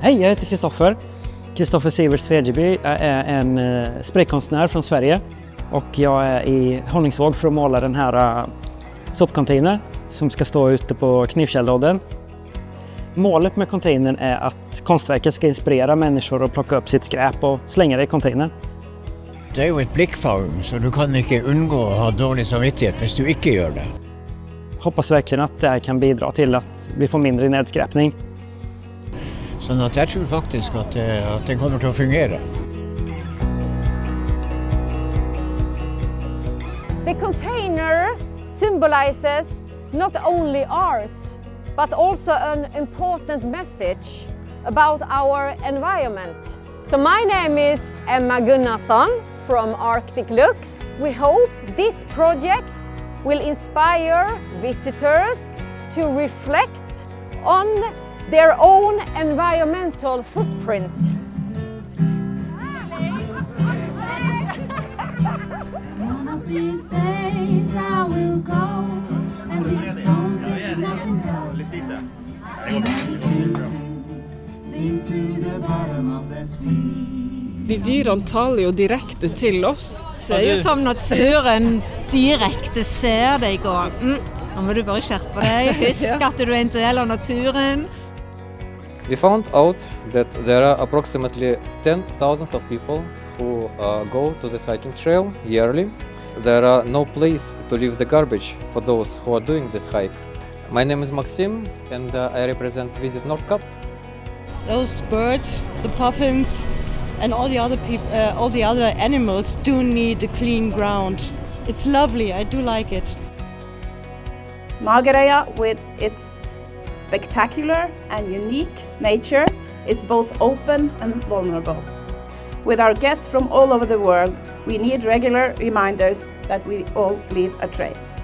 Hej, jag heter Kristoffer. Kristoffer Sivers Svedjeby är en eh, spraykonstnär från Sverige och jag är i Honningsvåg för att måla den här uh, sopcontainern som ska stå ute på Knivkälldodden. Målet med containern är att konstverket ska inspirera människor att plocka upp sitt skräp och slänga det i containern. Det er jo et blikkfang, så du kan ikke unngå å ha dårlig samvittighet hvis du ikke gjør det. Hoppas verkligen att det här kan bidra till att vi får mindre nedskräpning. Tror eh, den kommer. The container symbolizes not only art, but also an important message about our environment. So my name is Emma Gunnarsson from Arctic Lux. We hope this project will inspire visitors to reflect on their own environmental footprint. One of these days I will go and these stones into nothing else. And I will sing to, sing to the bottom of the sea. De dyrene taler jo direkte til oss. Det er jo som naturen direkte ser deg og mm, Nå må du bare skjerpe deg. Husk at du er en del av naturen. We found out that there are approximately 10,000 of people who uh, go to this hiking trail yearly. There are no place to leave the garbage for those who are doing this hike. My name is Maxim and uh, I represent Visit Nordkapp. Those birds, the puffins and all the other peop- uh, all the other animals do need the clean ground. It's lovely, I do like it. Magerøya, with its spectacular and unique nature, is both open and vulnerable. With our guests from all over the world, we need regular reminders that we all leave a trace.